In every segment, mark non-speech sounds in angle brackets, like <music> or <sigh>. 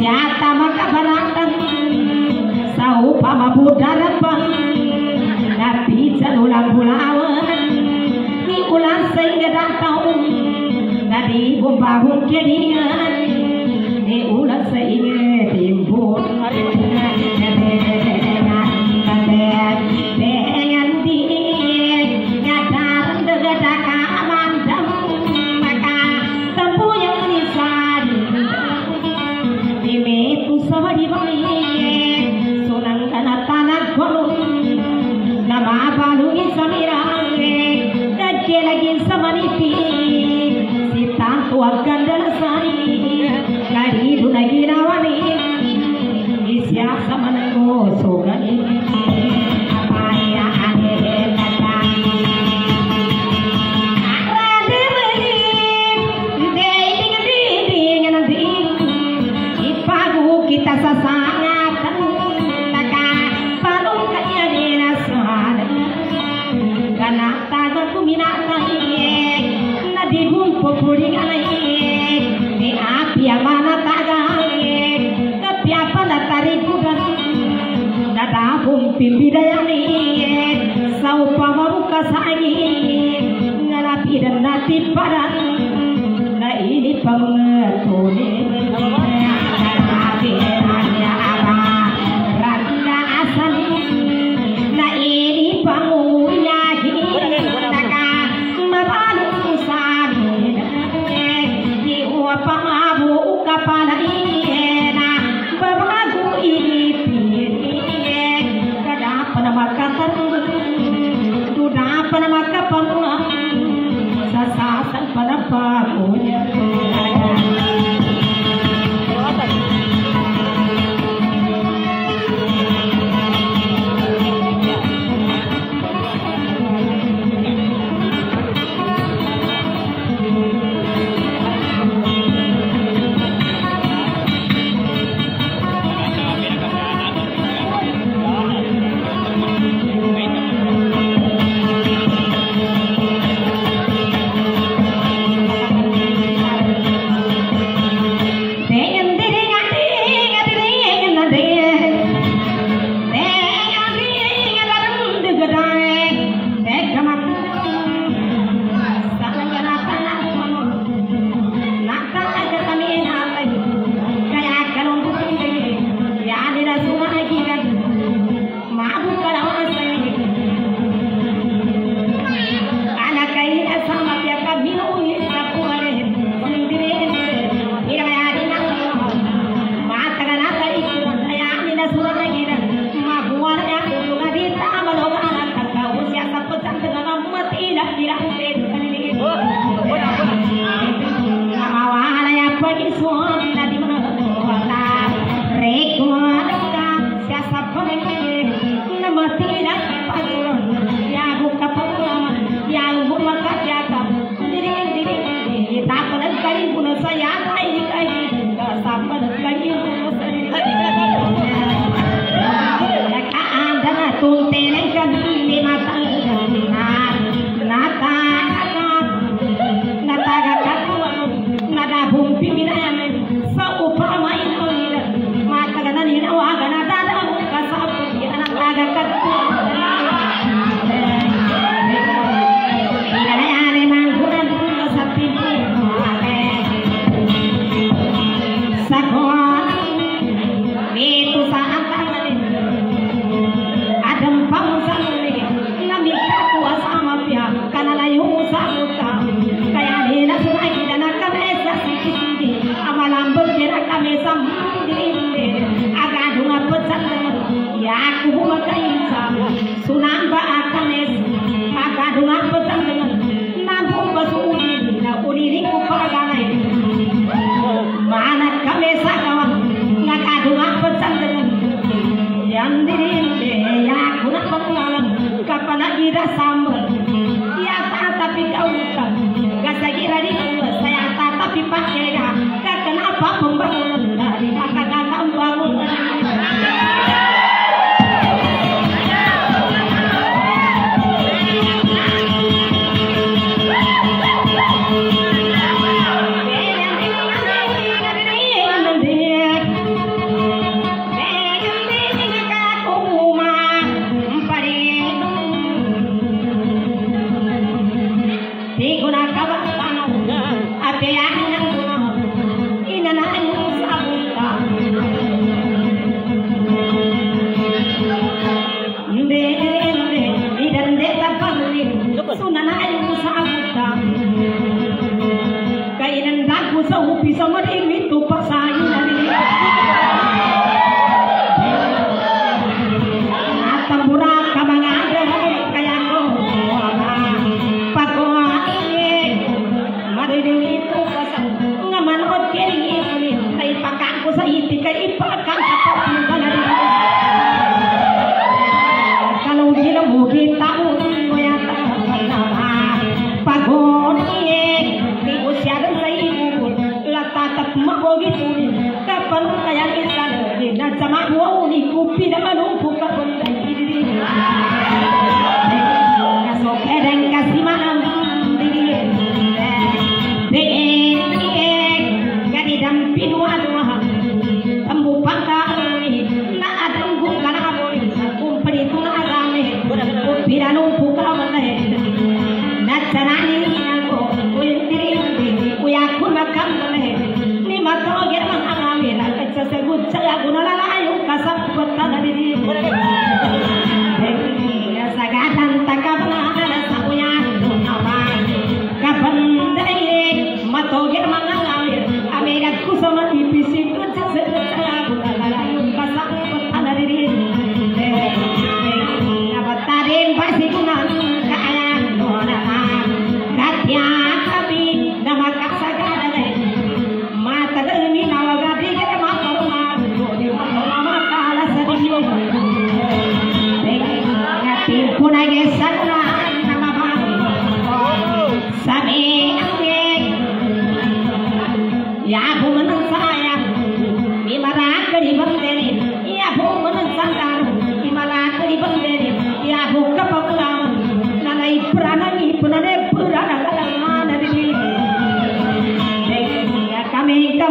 ख्याता मकबरातम साउपम बुdarapam nabi jalulang bulawan ni ulang datang. Nadi bumbahung kedian. Ni ulang sing dibidayani sau pamaru kasangi ngalapi dan nati parang na ini pamengatone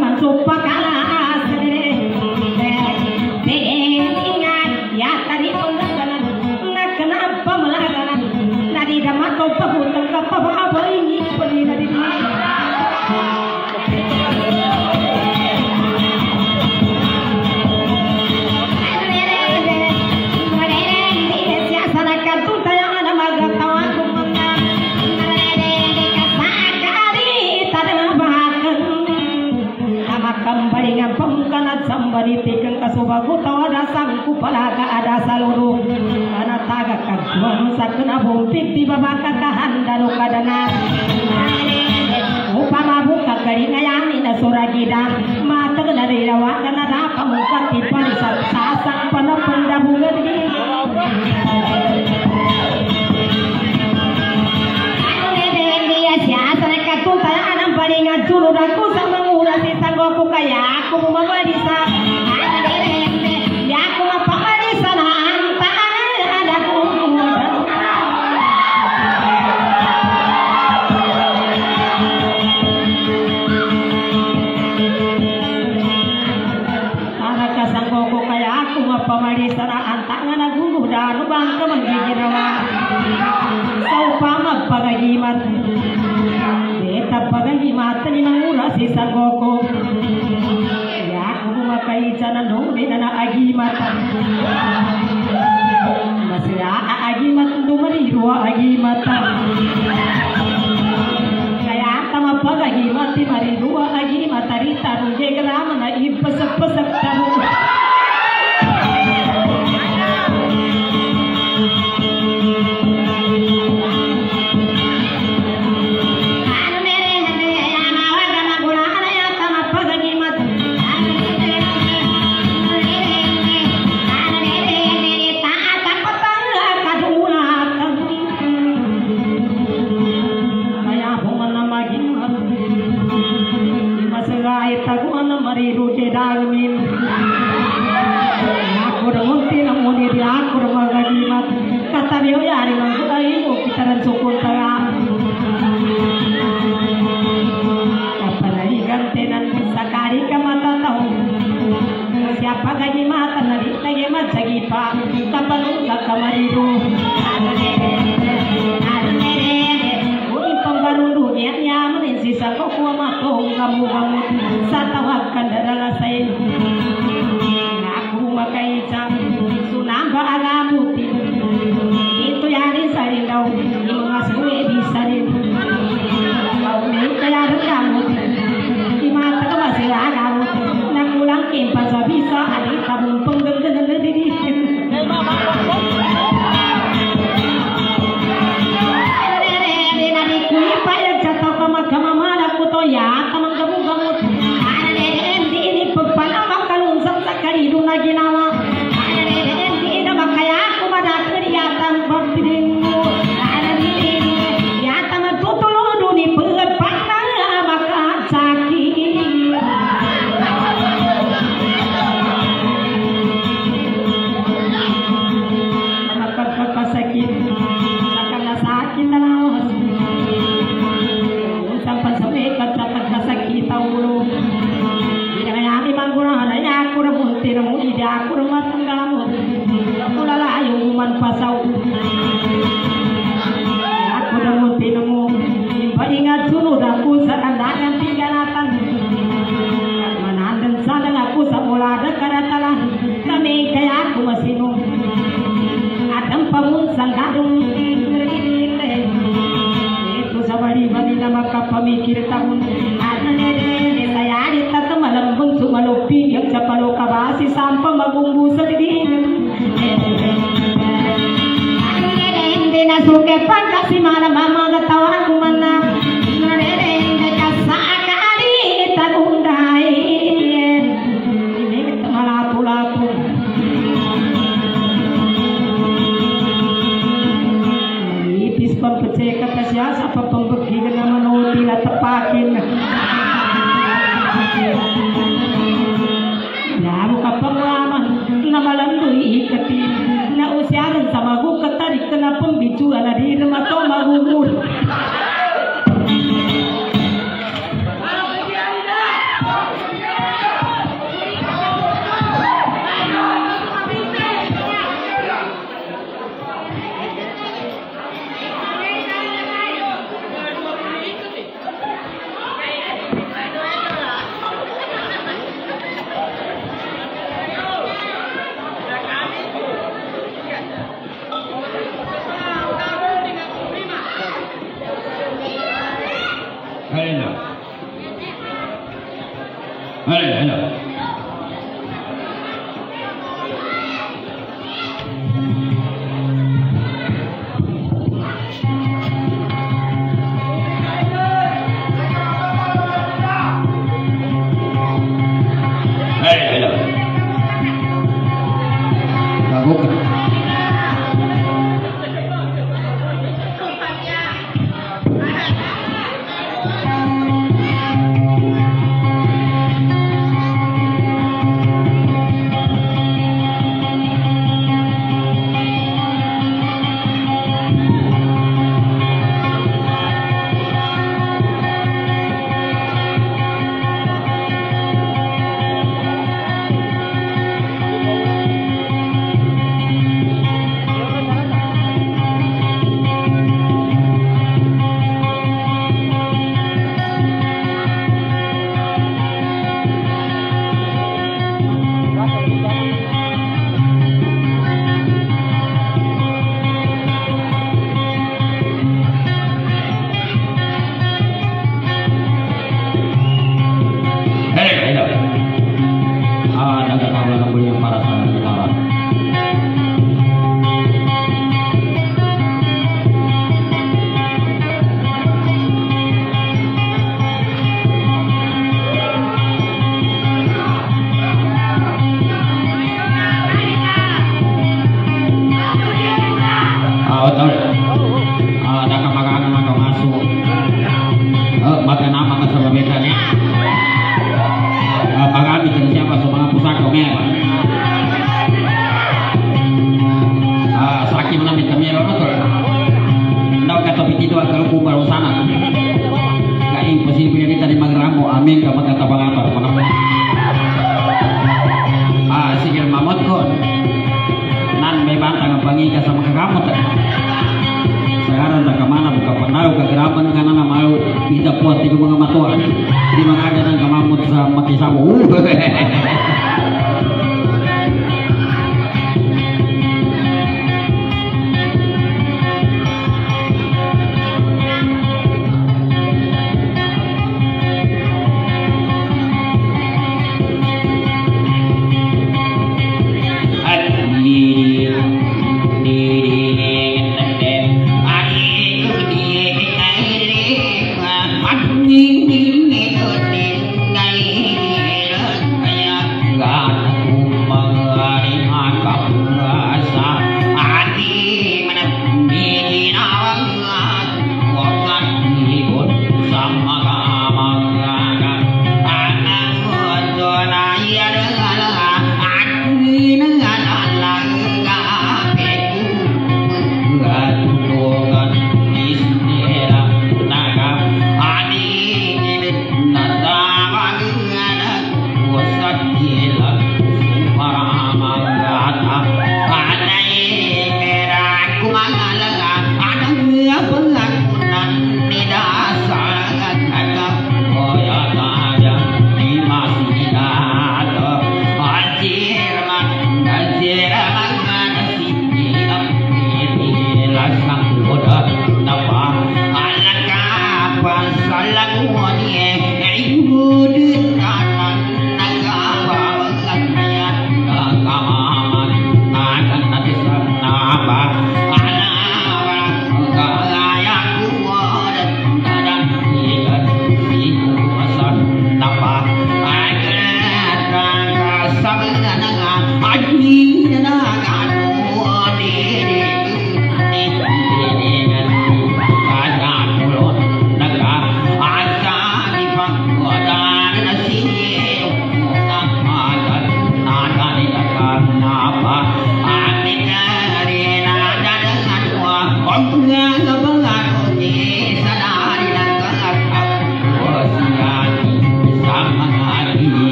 Mà chụp. baguta dasang ku palaga ada salurung ana taga kan manusakna bumpit di babaka kahanda lu kadana upama buka kari ngayani na suragida matag na rilawa kana na pamuka tipali sa sasang panapunda bungad di Kaya aku mengurasi sanggoku kaya aku mengurasi sanggoku naman giginawa. Sa upamag pagahimat. Beta pagahimatan ni mangula si Sagoko. Yaku kumakay sa nanumi na naagimat. Nasira aagimat dumarirwa agimat. Kaya tama pagahimat di marirwa agimat. Tarita rujeg ramana ipasapasap tarong. Mau. Na suke pangkasi mana mama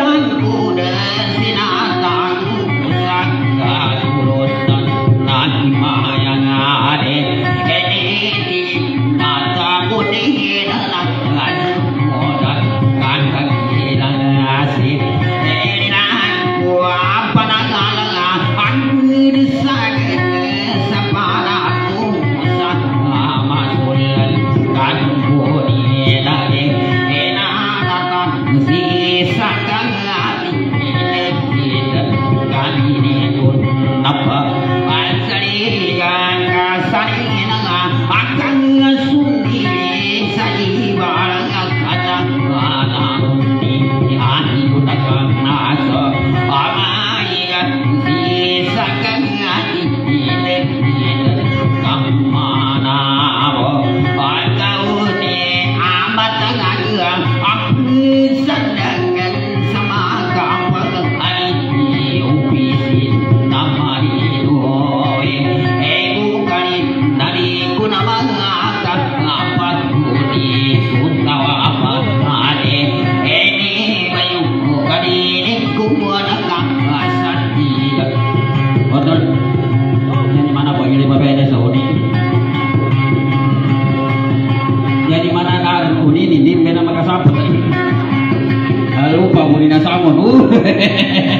Sinasa ng mga kaluluwa ng nanimahan. ¡Ja!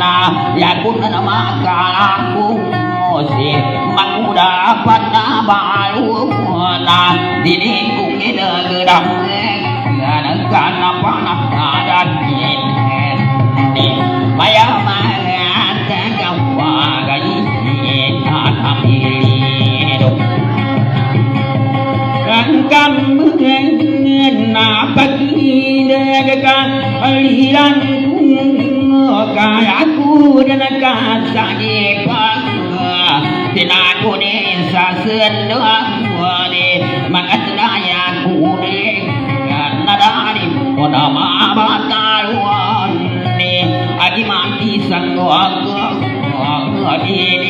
Na maka aku si manguda pada balu na dini kukida gedang na kana panak ada ni maya maya gawa gai ta hidup Rangkam na pagi degan aliran kaya aku dan kasa di Tinaku ni sa senang wani Mangat naya kuni Nadari Odama bataluan ni Agi mati sanggo aku Dini Dini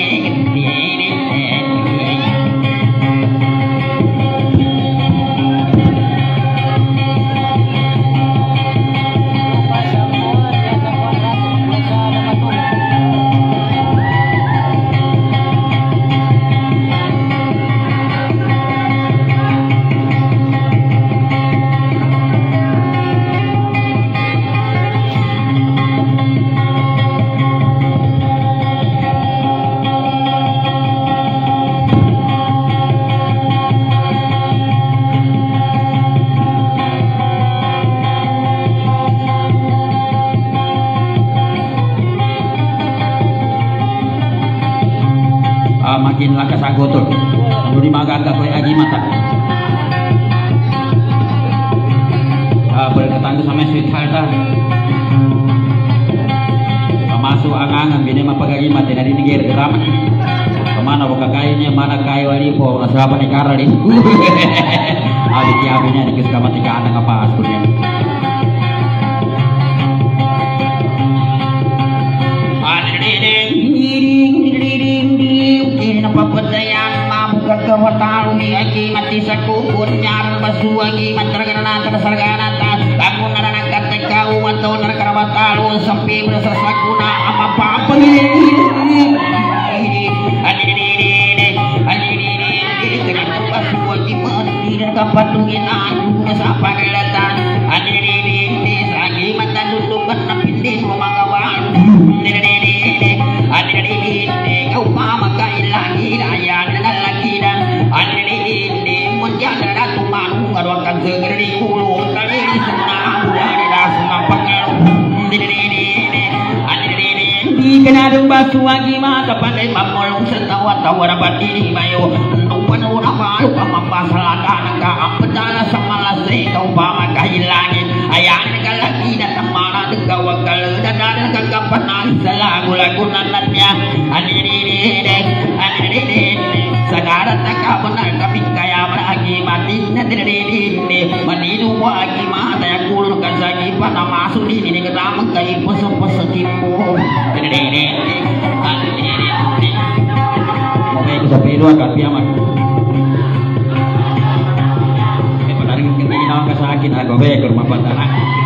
wali po nasaba ni karali <laughs> Adi kiabinya di kisah mati ka anang apa askurnya kapatungin di kenadong basu lagi maka pandai mamolong setawa tawara batini mayo nupan ora malu pamapasalaga ka ampedala samala se kau pama kahilangin ayan kalaki na tamana de kawakal dan ada kagapan salagu lagu nanatnya anire anire sagara taka benar kami kaya beragi mati nadire manidu wagi mata ya kulur kasagi pada masuk di ini ketama kai poso-poso tipu Mau kayak bisa pilu akan piamat. Eh, padaring ketingin ako kasakit patana.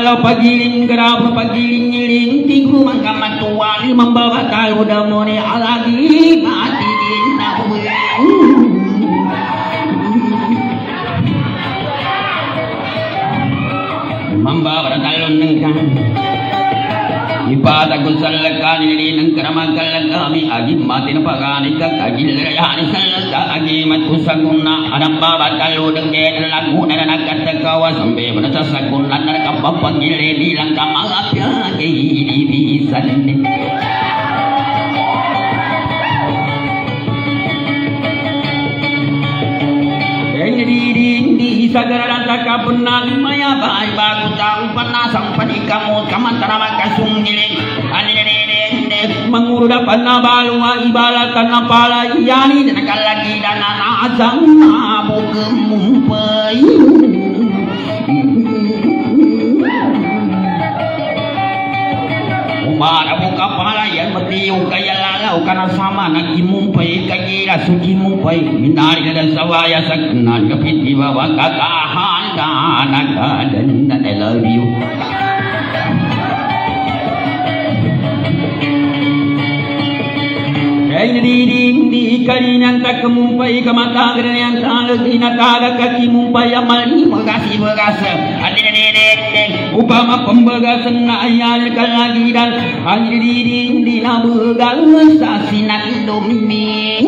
Palau pagiling gerab pagiling nyiling tinggu mangka matuali membawa talu damone alagi. mati membawa talun nengkan Ibadah salakani ni nang karamakal kami agi matin pagani ka kagil yani salaka agi matusaguna anam baba kalu dengge lagu na nakata kawa sambe panna sampani kamu kamantara maka sungile ani ne ne mangurda panna balu wa ibala tanna pala yani nakal lagi. Dana na azam na bugum pai Umara buka pala yan matiyo kaya lalaw kana sama nagimumpai kagila sugimumpai minari na sawaya sa kanal kapit di bawah kakahan ka nagadan na I love you di kalinan tak kemumpai ke mata yang tak dina taga kaki mumpai amal ni makasih berkasa adik adik upama pembagasan na ayal kalagi dan hanya di di di na begal sasinan domini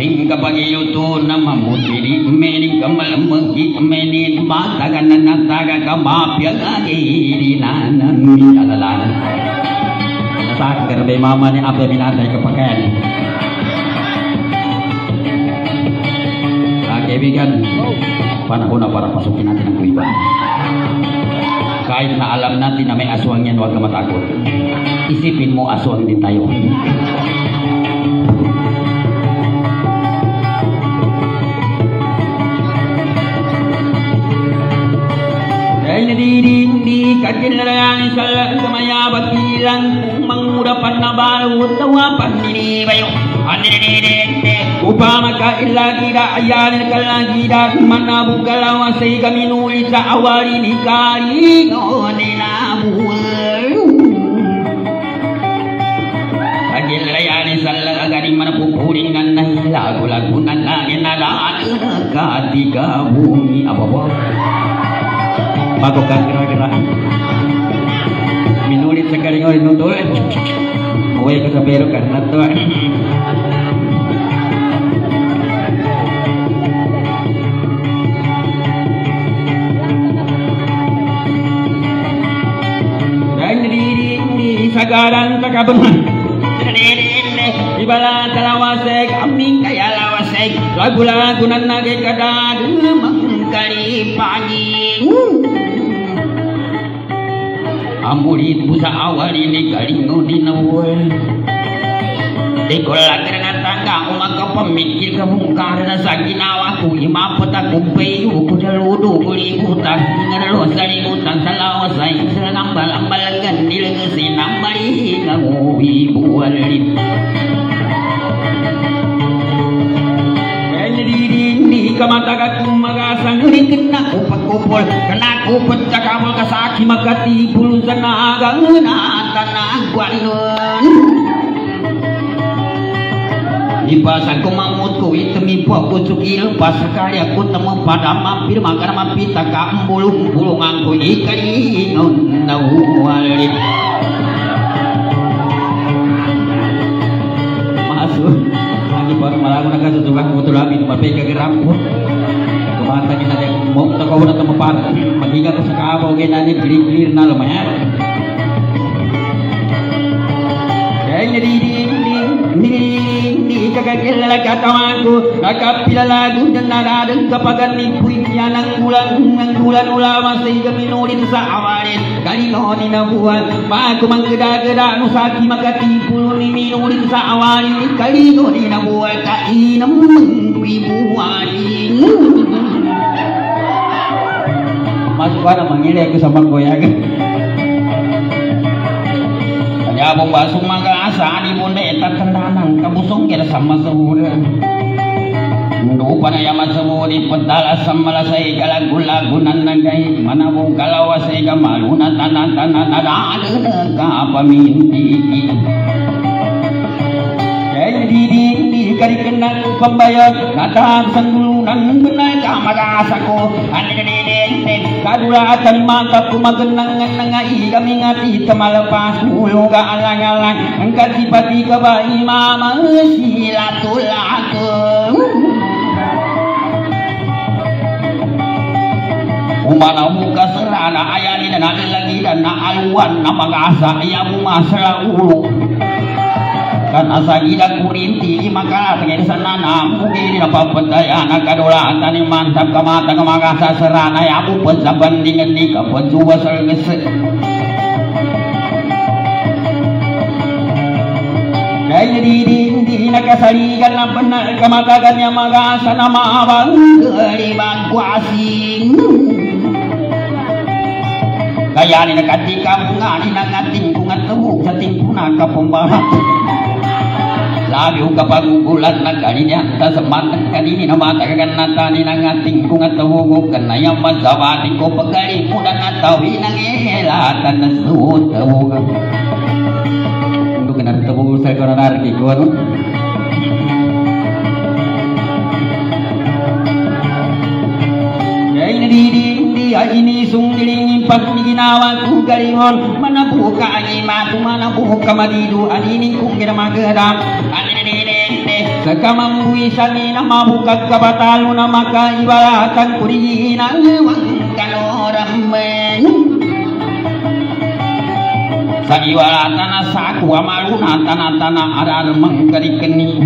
Mingga pagi itu nama mutiri meni kamal megi kepakaian. Kaibigan, panahon na para pasukin natin ang kuiba. Kahit na alam natin na may aswang yan, huwag ka matakot. Isipin mo aswang din tayo. nadidindi kakilalayani sa kamaya bakilang mangurapan na baru tawapan ini bayo andididindi upama ka ilagida ayanin kalagida manabu kalawa say kami nuli sa awali ni kari ninabuwal Kagilayani sa lagaring manapupuring na nahilago-lago na langin na laan Katiga bumi ababa bago ka kira-kira minulit sa karingoy no to Uwi ka sa pero karena to sagaran kakabunan Ibala talawasek aming kaya lawasek. Lagu-lagu nan nage kada mengkali pagi. Amuri busa awal ini kalingo di nawal Dekola karena umaka pemikir kemungkar na sa ginawa ko imapot ako payo ko daludo ko libutan ngaro sa libutan sa lawas ay sa ngambal-ambalagan nilagasin ang mali ng uwi buwalin Hindi ka matagat kung magasang ringin na kupag-kupol Kana kupag ka kamol ka sa aking magkatipul sa nagang na tanagwan Ipasang kumamut ko itemipo ako sukil pasakali ako tamo pada mampir makana mampita ka bulung-bulung ako ikalinon na uwalit Masuk. Lagi baru malah aku nak tukang betul lagi di mape ke gerampu kemata kita ada mau tak kau nak tempat magiga ke sakabo ke nani beli beli na lumayan kakakila katawanku ni puinya nang bulan nang bulan ulama sehingga minulin sa awalin kali noni na buwan Maku mangkeda-keda nusaki makatipu ni minulin sa awalin kali noni na buwan kainam mengwibuwalin Masuk ka na mangilay ko sa Kanyabong basong mag-aasa Di mo na itatandanang Kabusong kira sama sa ulan Lupa na yaman sa muli Padalas sa malasay Kalagu-lagunan na gay Manabong kalawasay Kamalunan tanan-tanan Nadaan ka paminti Kaya di di di kari kenang pembayar Natang sendulunan benay kamagasa ko Ani na dinente Kadula atan mantap kumagenangan nangai kami ngati temalepas Ulo ga alang-alang. Angkat sipati ka ba imama silatulaku Umana muka serana ayani dan lagi dan aluan. Na magasa ya masra ulo kan asa ida kurinti maka pengen sana na mungkin apa pendaya na kadola tani mantap kamata kamagasa serana ya bu pensabandingan ni ka penjuwa sergese Kaya di di di nakasaligan na benar kamatagan yang magasa na mabang kelibang kuasing. Kaya ni nakatika bunga ni nangating kungat tubuh sa tingkuna ka pembahat Labi ka pagugulat na kaninya ta sematang kanini na mata kagan nata ni nangating kungat tubuh kana yang mazawati ko pagari muda na tawi nang elatan na suot tubuh Untuk kena tubuh sa ko na narki ko di ini sung dilingin pag ginawa ko galingon manabuka ang ima ko manabuka madido anini kung ginamagada aninidente sa kamambuisan ni na mabukag kabatalo na makaibalatan kurihin ang wang kanoramen sa iwalatan na sa ako amaluna tanatana aral mangkarikani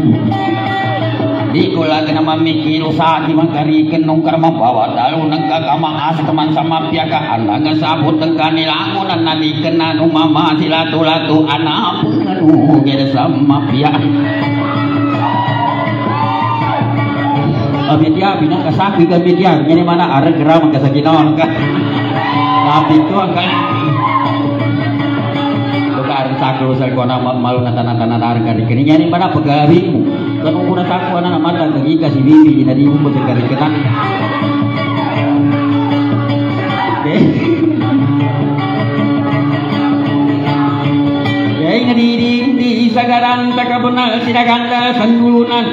Di ko lagi na mamikilo sa aking magkarikin nung karmabawa Dalo nagkakamaas kaman sa mapyakaan Hanggang sa abot ng kanilango na nalikan na numama sila tulato Anak penganugin sa mapya Abidya, binang kasaki ka bidya Ini mana? Arag ramang kasaginawan ka Sabi ko ang Lugar saklo sa ko na malu na tanan-tanan arga di kini. Nyari mana pagawi kan ukura sakwa na mata kagi kasi bibi na di mo sa kariketan Okay. Yay ngadidi sa garan sa kabunal sinaganda sandulunan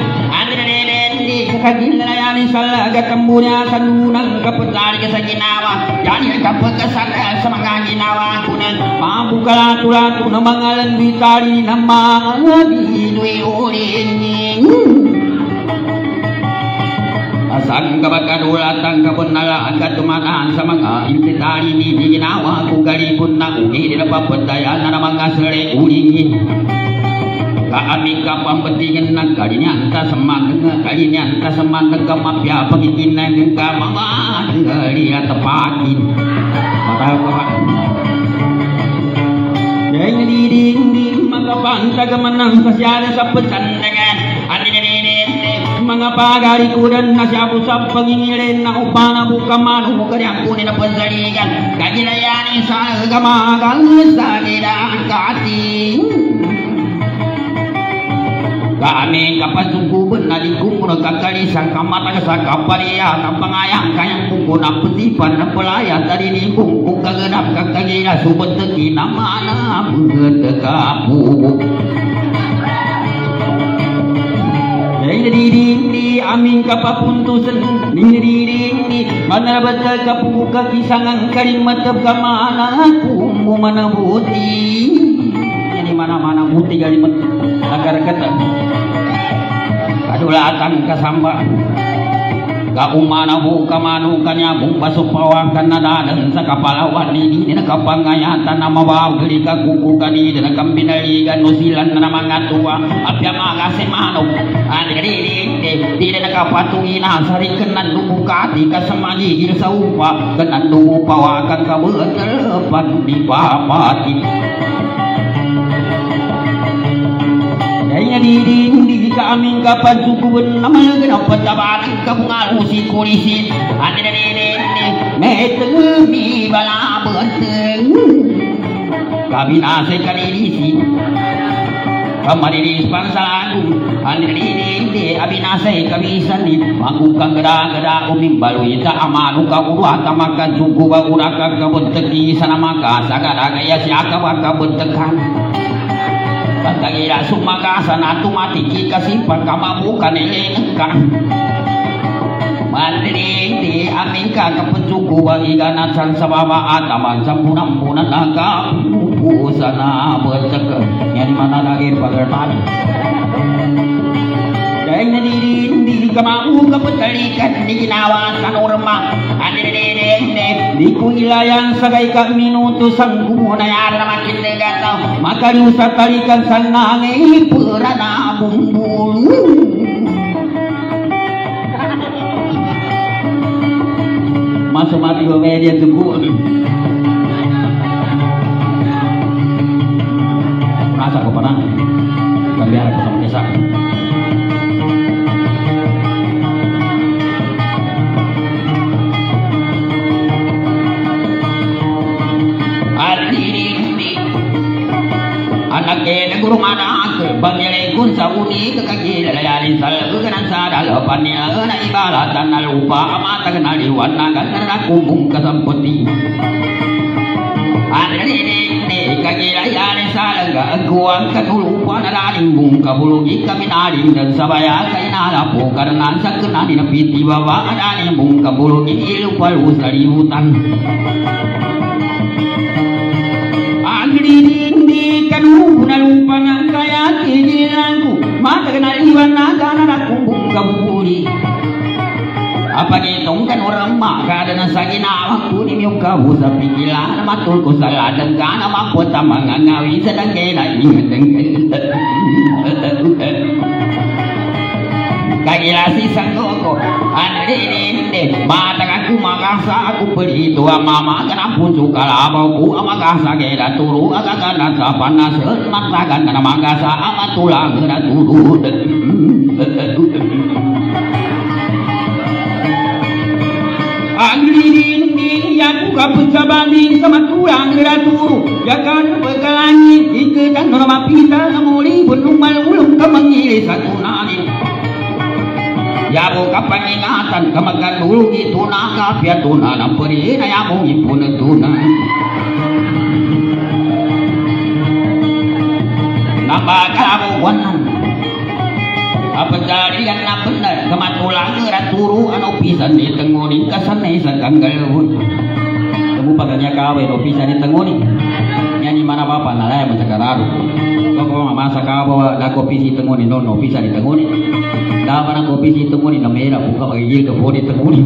Kakagilayani sa gatambunya sandunang kaputari sa ginawa Yani kapagkasan sa mga ginawa kunan. Mabukalatu-latu na mga landitari na mga binuy uling Asang kabagkadulatan kapunala agad tumataan sa mga impitari ni ginawa kung galibon na uni nila papundayan na ng mga sere ulingin. Kaaming kapambatingan ng kalinyanta sa mga kalinyanta sa mga kamapya pagiginan ng kamama at tapatin. Mataw ka ba? Dahil naliding di magkapantagaman ng kasyada sa pagsandangan at inaninin mga pagarikudan na siya po sa pangingilin na upana buka manu kanyang kunin na pansaligan kagilayanin sa gamagal sa nila kating Ka amin kapat suku ben nalikum kuna kakali sang kamar sang kapari ya nampang pengayang kaya kuku na peti pan pelaya tadi ni kum kuka genap kakali ya teki nama ana mengerti kapu. Diri diri amin kapal pun tu sen diri diri mana baca kapu kaki kisangan kari matap kama kumbu mana buti. Ini mana mana buti kari matap. Agar kata Kadulatan kasamba Kaumana buka manu kanya bung pasuk pawakan nadadan sa kapalawan ini dina kapangayatan na mawagli ka kuku kani dina kambinaligan nusilan na mga tuwa apya mga semano di dina kapatungi na sari kenan dubukati ka samali sa upa kenan dubu pawakan ka beutelepan di papati Kaya di di di ka aming kapan sukuan naman ganap patabaran ka bungal usi kurisin ane na di di di meteng mi bala benteng kami nase kanilisi kamarilis pansalan ane di di di abinase kami sanit aku kang geda geda umim balu ita amanu ka uru atamakan suku ba uraka ka benteki sana maka sagada kaya si aka ka bentekan Pagkagira sumagasan at tumatiki kasi pagkamabukan ilinagkan. Mandiri di amin kakapucuku iganat san sa baba at aman sa punang-punan naga pupusa na bercek yang mana lagi pagertan Dahil nadidindi ka mau kapatalikan di ginawa sa norma Andidididindi di ko ilayang sagay ka minuto sang kumunayar na makindagataw Makalusa talikan sa nangay pura na bumbulu. Masuk mati ke media teguh Rasa ko pa na Kambiara ko Anak ke guru mana ke bangile kun sauni ke kaki layalin sal. Ke kanan sada lepan ni na ibarat dan lupa. Amata kenal di warna kan na kumbung kesampeti Alirindi kaki layalin sal ke kuang ke lupa na daling bung kabulu ika minaling dan sabaya kay nalapo karena sakena di napiti bawa daling bung kabulu ilupa lusari hutan Agridindi kanu na lupa nga kaya tigilanku mata na iwan na gana na kumbung kaburi apa nitong kan orang maka ada na sa ginawa ko ni yung kabu sa pigilan matul ko sa ladang kana maputa mga ngawi sa dangkela ingatang kagilasi sanggoko andirinde mata aku makasa aku beri tua mama kana pun suka labau ku amakasa keda turu aga kana sa panas mata kana makasa amatula kana turu. Andirinde ya buka pencabani sama tulang kera turu. Ya kan bekalani iketan norma pita namuli benumal ulung kemangili satu nani Yabo kapangingatan kamagan dulu itu naka piatuna na peri na yabo ipun tuna. Nambah kabo wanan. Apa jadi kan na benar kematulang gerak turu anu pisan di tengoni kasane sakang galun. Kamu paganya kawe no pisan di tengoni. Nyanyi mana bapak nalaya masakararu. Kau masa kawo dako pisi tengoni no no pisan di tengoni. Dapat ang kopi si tunguni na mera buka magigil ka po di tunguni.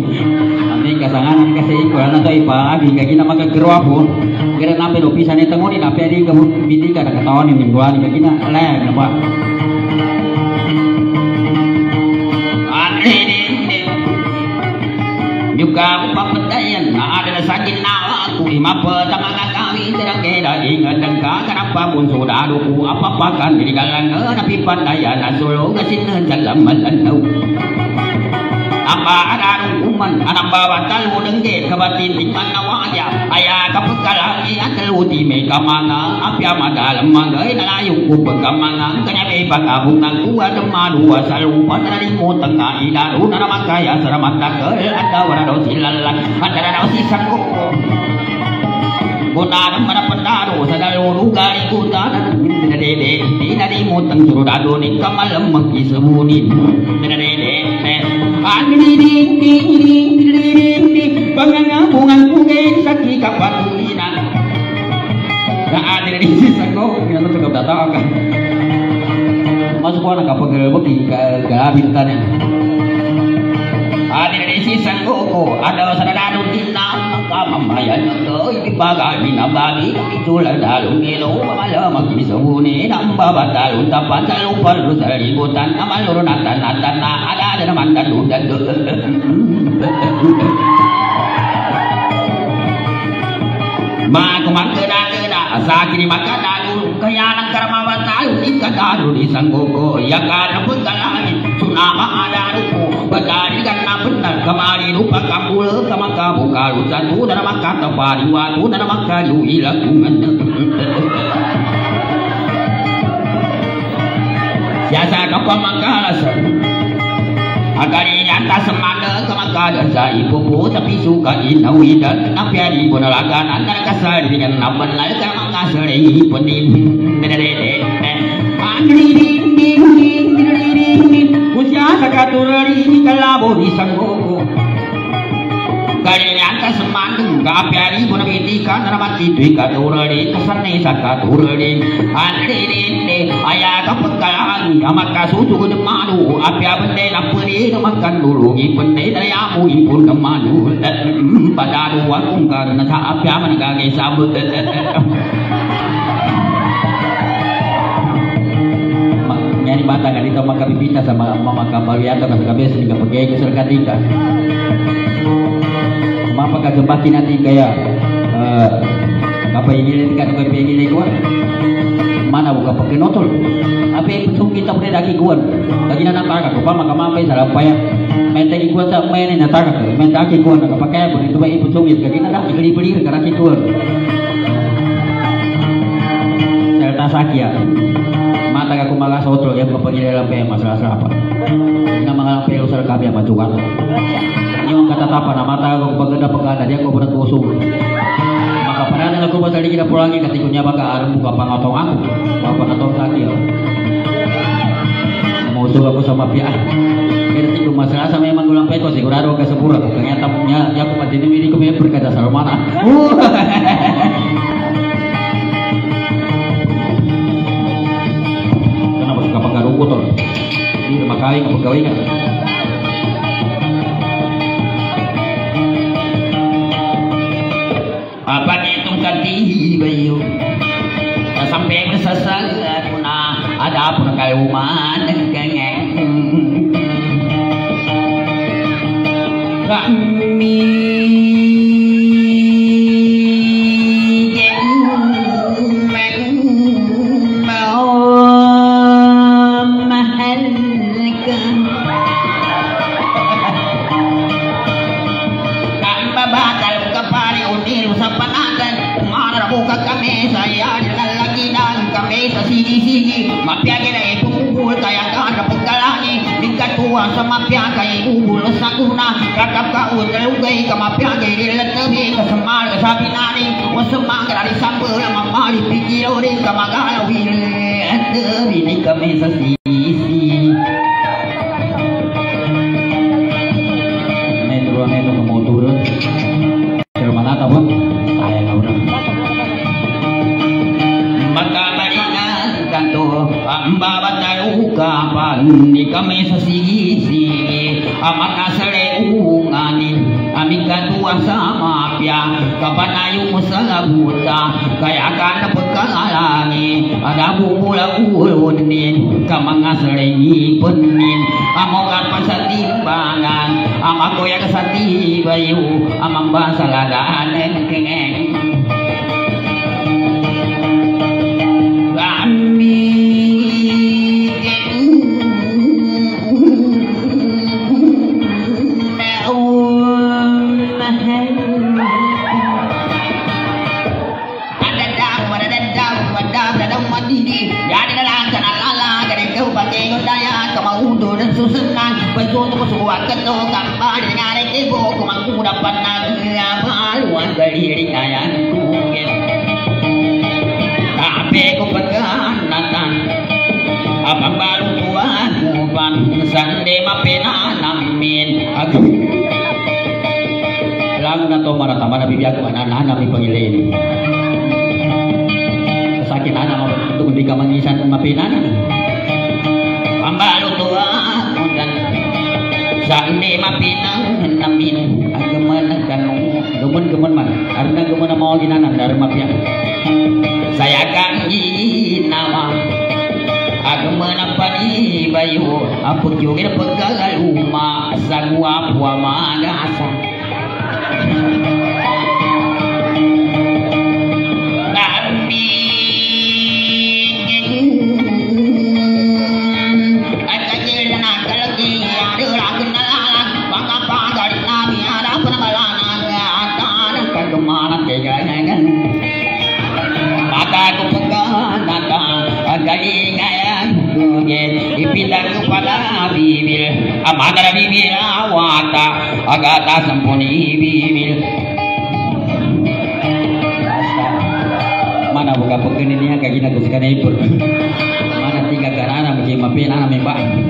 Amin kasanganan kasi ko na to ipaagi kagi na magagruwa po. Kaya namin opisa ni tunguni na pwede ka hindi ka nakatawan ni mingguan kagi na lag na ba. Juga papatayan na ada sa ginawa ko imapa kaya ingat dan ka kenapa pun sudah duku apa pakan di galang na pipatayan na sulo kasi na dalam malanau apa ada hukuman anak bawa talu dengge kebatin iman nawaya ayah kapekalangi atelu di mega manga apya madalam mangai nalayu ku pegamanga kanya be bagabung nang kuwa dema dua salu padari mo tengah idaru nana makaya seramat takal ada warado silalan ada rado sisangku Guna mana kaya to datang ka masuk galabin tanya ada di sisa ko ko ada sa dadado din na kamamayan ko ibagay binabagi itulad dalong ilo mamala magisabuni ng babatalong tapat sa lupal sa libutan amaluro natan natan na ada ada naman dadong dadong Makumangkena-kena Asakini makadalu Kaya ng karamawan tayo Ikadalu di sanggoko Yakan pun kalangit Sunama adalu ko Badari benar Kamari lupa kabul Kama kabu kalu Satu dan makata pariwatu Dan makayu ilakungan Biasa kapamangkalasan Agari nyata semana kemakada sa ibubu tapi suka inawi dan napiari pun lagan antara kasar dengan napan lai karena mengasari penin Pun bitika naramati dui katurari kesane sakaturari Andini ayah kapekalangi amat kasutu kudemadu Apia bende napuri namakan dulu Ipende dayamu ipun kemadu Padadu wakung karena sa apia manigagi sabut mata kan itu maka bibita sama mama kapaliata kasa kabes hingga pakai kusur katika mapa ka jembaki nanti kaya eh ini kan kau pengen ini kuat mana buka pakai notol. Apa yang pesung kita boleh daki kuat lagi nana taka kau maka mama ini salah payah main daki kuat tak main ini taka kau main daki kuat nak pakai boleh itu baik pesung itu kaki nana beli beli karena daki kuat saya tak sakit ya yang kau panggil dalam pe masalah apa ini mga pe usar kami apa juga yung kata tapa na mata aku paganda paganda dia kau berat kusum maka pada aku pasal kita pulangi ketika nya baka arem buka pangatong aku? Apa ngatong lagi ya mau suka aku sama pia kira tiku masalah sama emang gulang peko sigurado ke sepura punya ya aku mati ini ko may berkata sa mana 抖音。感 sama pia kapan ayu musala buta kaya kan pekalangi ada bubula ulunin kamang asrengi penin amoga pasatimbangan amako ya kesati bayu. Amang basa ladane kengeng sande mapena namin aku lagu na to marata mana bibi aku anak anak mi pangilin. Sakit anak mau untuk di kamangisan mapena Pambalu tua kudan sande mapena namin agaman kanong gemen gemen man. Karena gemen mau ginanan dari mapia saya kangi nama agama napani bayu apa jungir pegagal uma sagua pua bibir amanara bibir awata agata sempuni bibir mana buka pekin ini yang kagina kusikan ipur mana tiga tapi na may ba Asyukur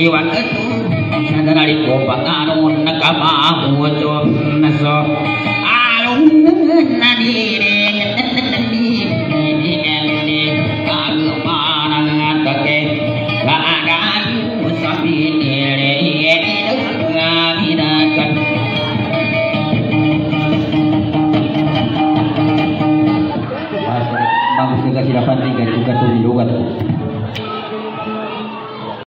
Malipusiwang ito Sa darali ko panganon